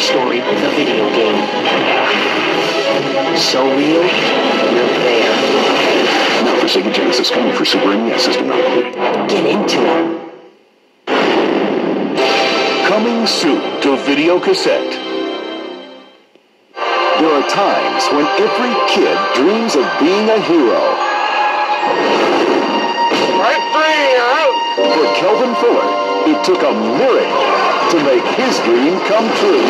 Story, of the video game. So real, you're there. Now for Sega Genesis, coming for Super NES system. Get into it. Coming soon to video cassette. There are times when every kid dreams of being a hero. For Calvin Fuller, it took a miracle to make his dream come true.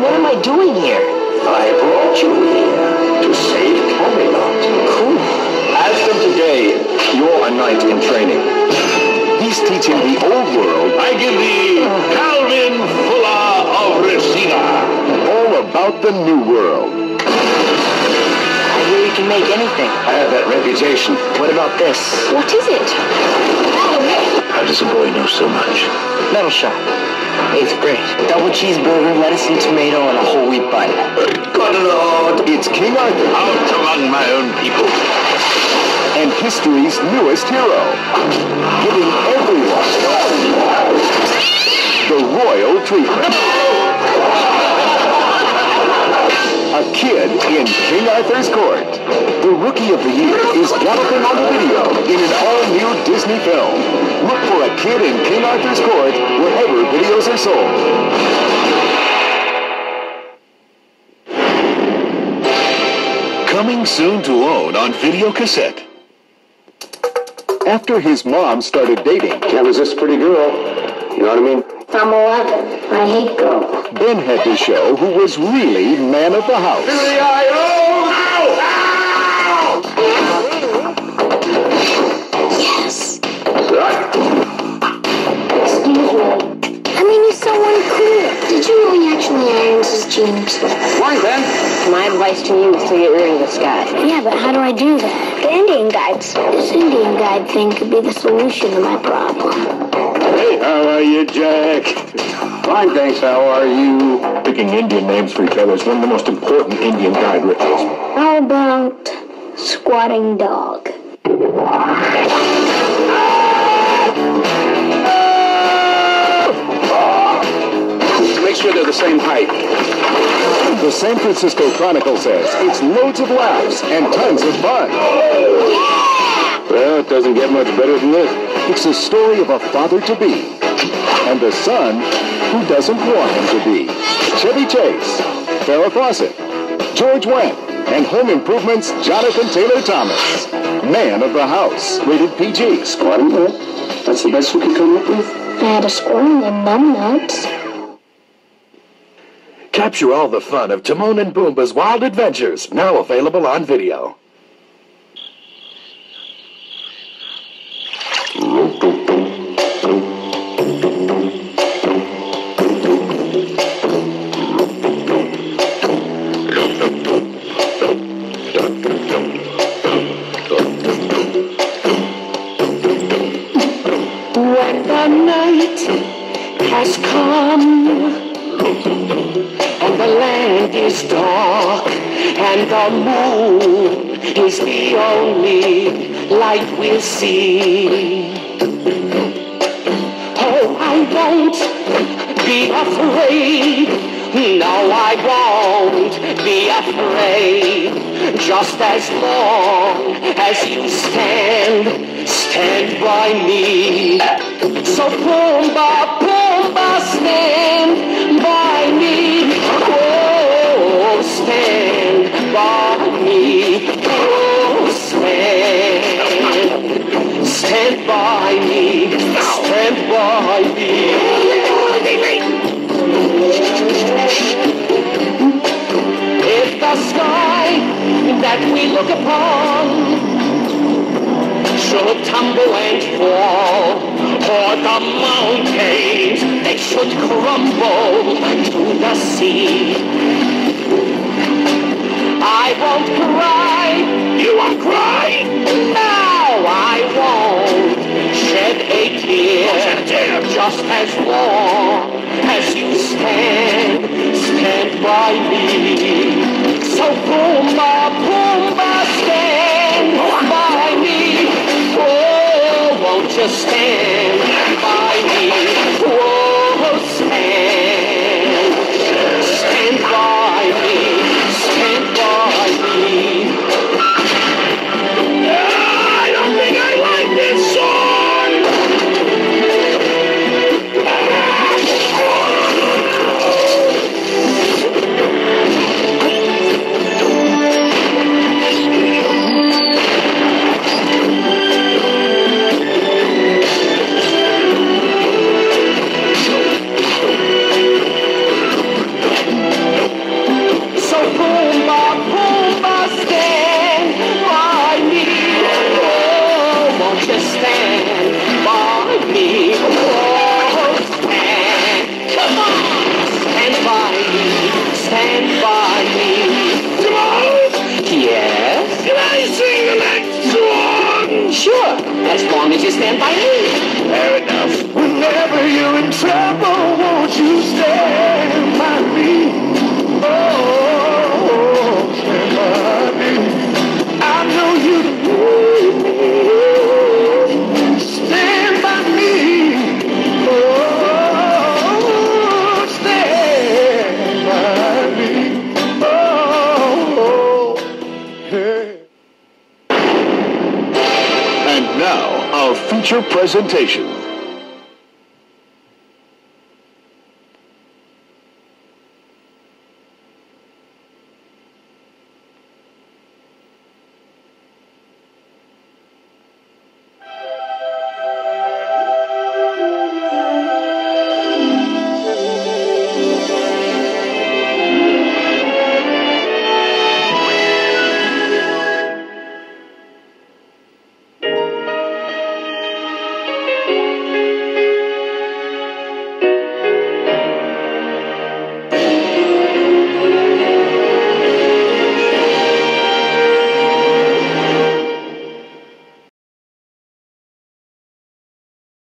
What am I doing here? I brought you here to save Camelot. Cool. As from today, you're a knight in training. He's teaching the old world I give thee Calvin Fuller of Reseda. all about the new world. I hear you can make anything. I have that reputation. What about this? What is it? How does a boy know so much? Metal shop. Eighth grade. Double cheeseburger, lettuce and tomato, and a whole wheat bun. Good Lord! It's King Arthur Out among my own people. and history's newest hero, giving everyone the royal treatment. A kid in King Arthur's court. The Rookie of the Year is galloping on the video in an all-new Disney film. Look for a kid in King Arthur's court wherever videos are sold. Coming soon to own on video cassette. After his mom started dating, Can't resist a pretty girl. You know what I mean? I'm 11. I hate girls. Ben had to show who was really man of the house. Yes. Excuse me. I mean, he's so unclear. Did you know he actually irons his jeans? Why, Ben? My advice to you is to get rid of this guy. Yeah, but how do I do that? The Indian guides. This Indian guide thing could be the solution to my problem. Hey, how are you, Jack? Fine, thanks. How are you? Picking Indian names for each other is one of the most important Indian guide rituals. How about squatting dog? Make sure they're the same height. The San Francisco Chronicle says it's loads of laughs and tons of fun. Well, it doesn't get much better than this. It's the story of a father-to-be and a son who doesn't want him to be. Chevy Chase, Farrah Fawcett, George Wendt, and Home Improvement's Jonathan Taylor Thomas. Man of the House, rated PG. Squatting bed. That's the best we could come up with. I had a squirrel named Numbnuts. Capture all the fun of Timon and Pumbaa's Wild Adventures, now available on video. The moon is the only light we'll see. Oh, I won't be afraid. No, I won't be afraid. Just as long as you stand, stand by me. So Pumbaa, Pumbaa, Stand by me. Stand by me. If the sky that we look upon should tumble and fall, or the mountains they should crumble to the sea. I won't cry. You won't cry? No, just as long as you stand, stand by me. So Pumbaa, Pumbaa, stand by me. Oh, won't you stand? long as you stand by me. Fair enough. Whenever you're in trouble. feature presentation.